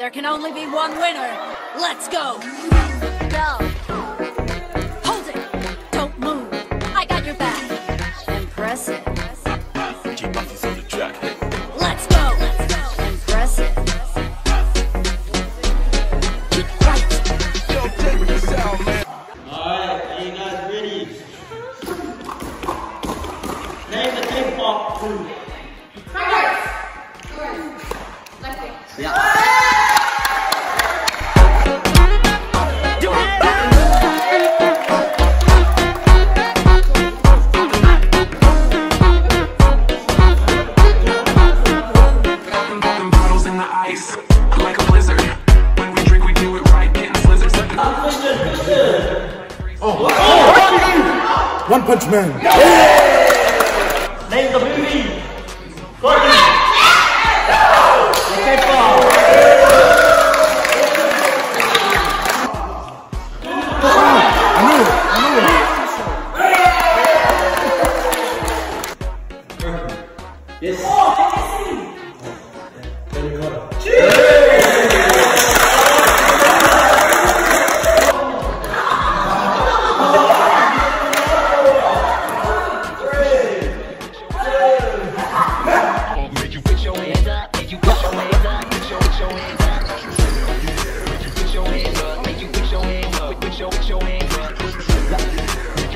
There can only be one winner. Let's go. Go. Hold it. Don't move. I got your back. Impressive. G Buffy's on the track. Let's go. Impressive. Right. Alright, are you guys ready? Name the K-pop group. Popping, Punch Man.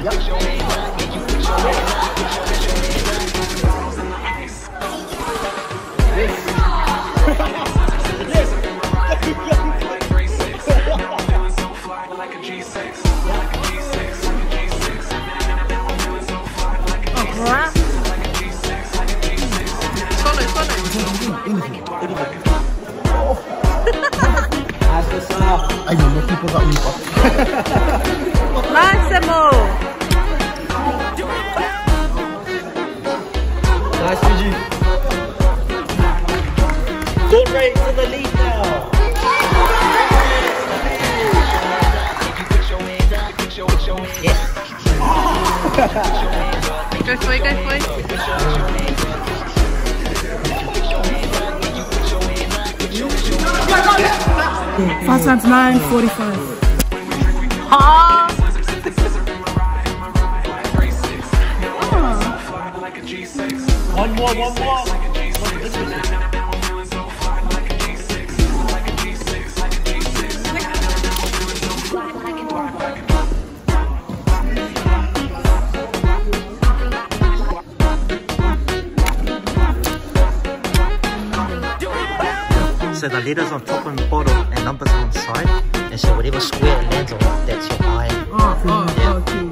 Make you put your hands up, make up. Go for it, go for it. Five times nine, 45. Ah! Like a G6. One more, one more. Like So the letters on top and bottom and numbers on the side. And so whatever square it lands on, that's your eye. Oh, oh, cool.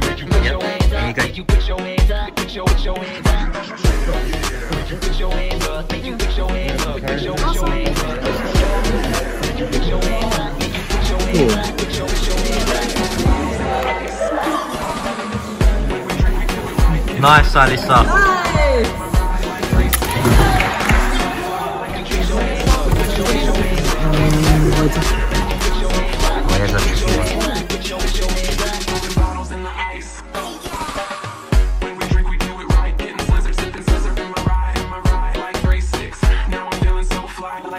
Make you put your hands up, make you put your hands up, put your, put your hands up. You put your hands up, you put your hands up, put your, put your hands up. You put your hands up, you put your hands up, put your, put your hands up. Nice, Alisa.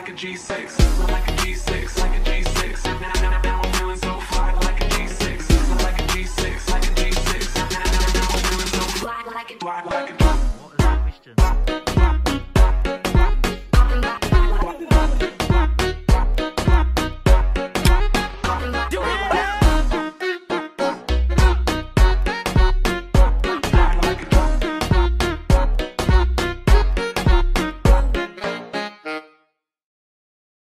like a G6, like a G6, like a G6. Now, I'm feeling so fly like a G6, like a G6, like a G6. Now, I'm feeling so fly like a G6.